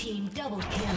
team double kill.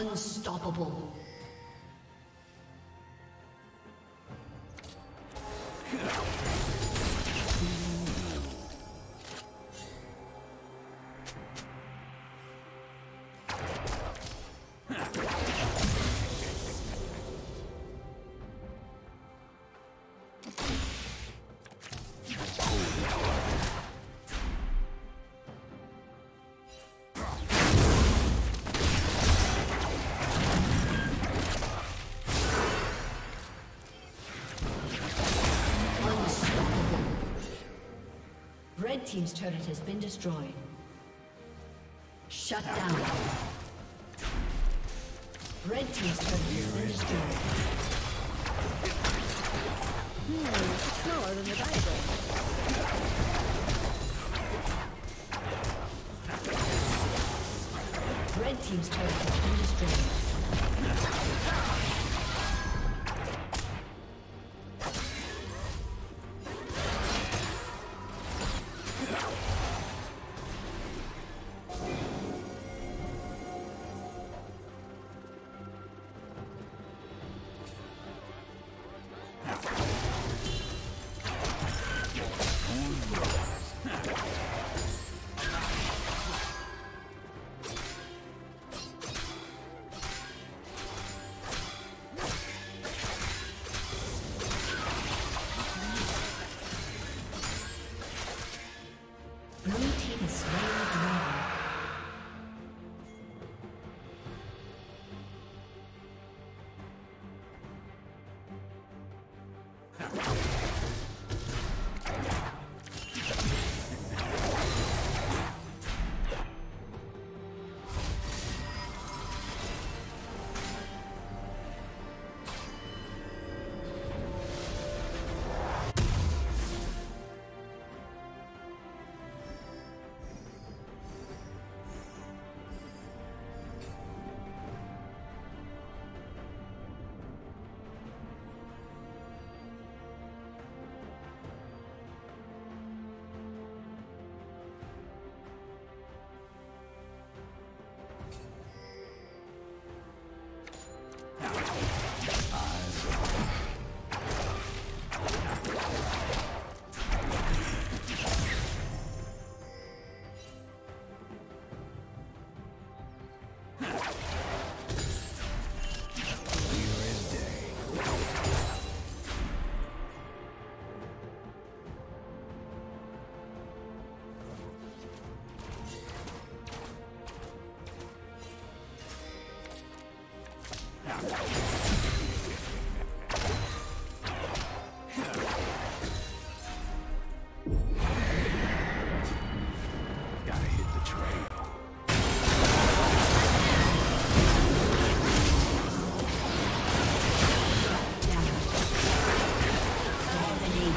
Unstoppable. Team's turret has been destroyed. Shut down. Red team's turret has been destroyed. Hmm, it's smaller than the Bible. Red team's turret has been destroyed.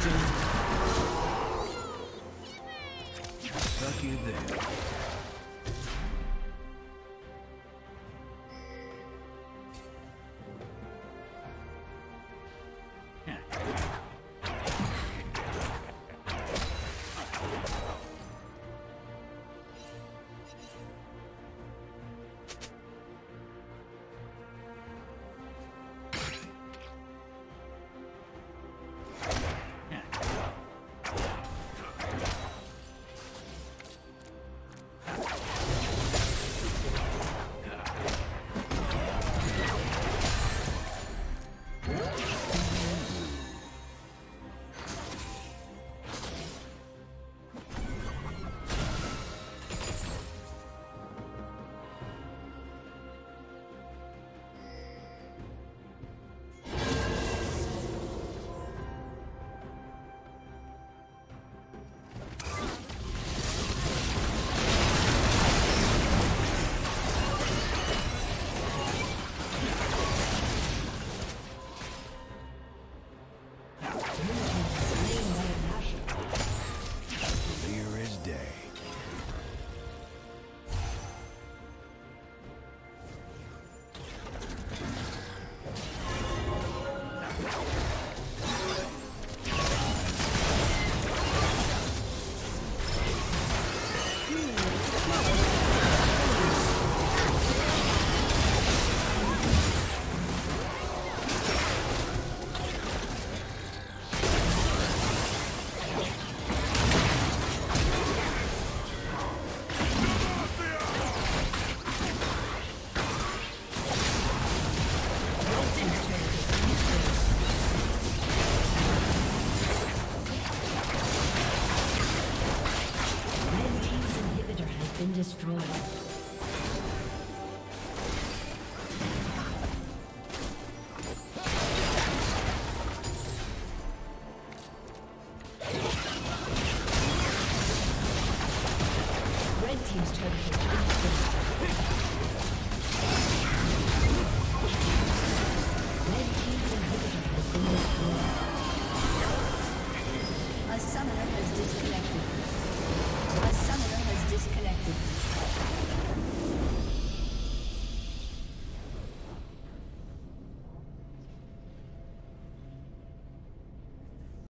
Stuck you there. been destroyed.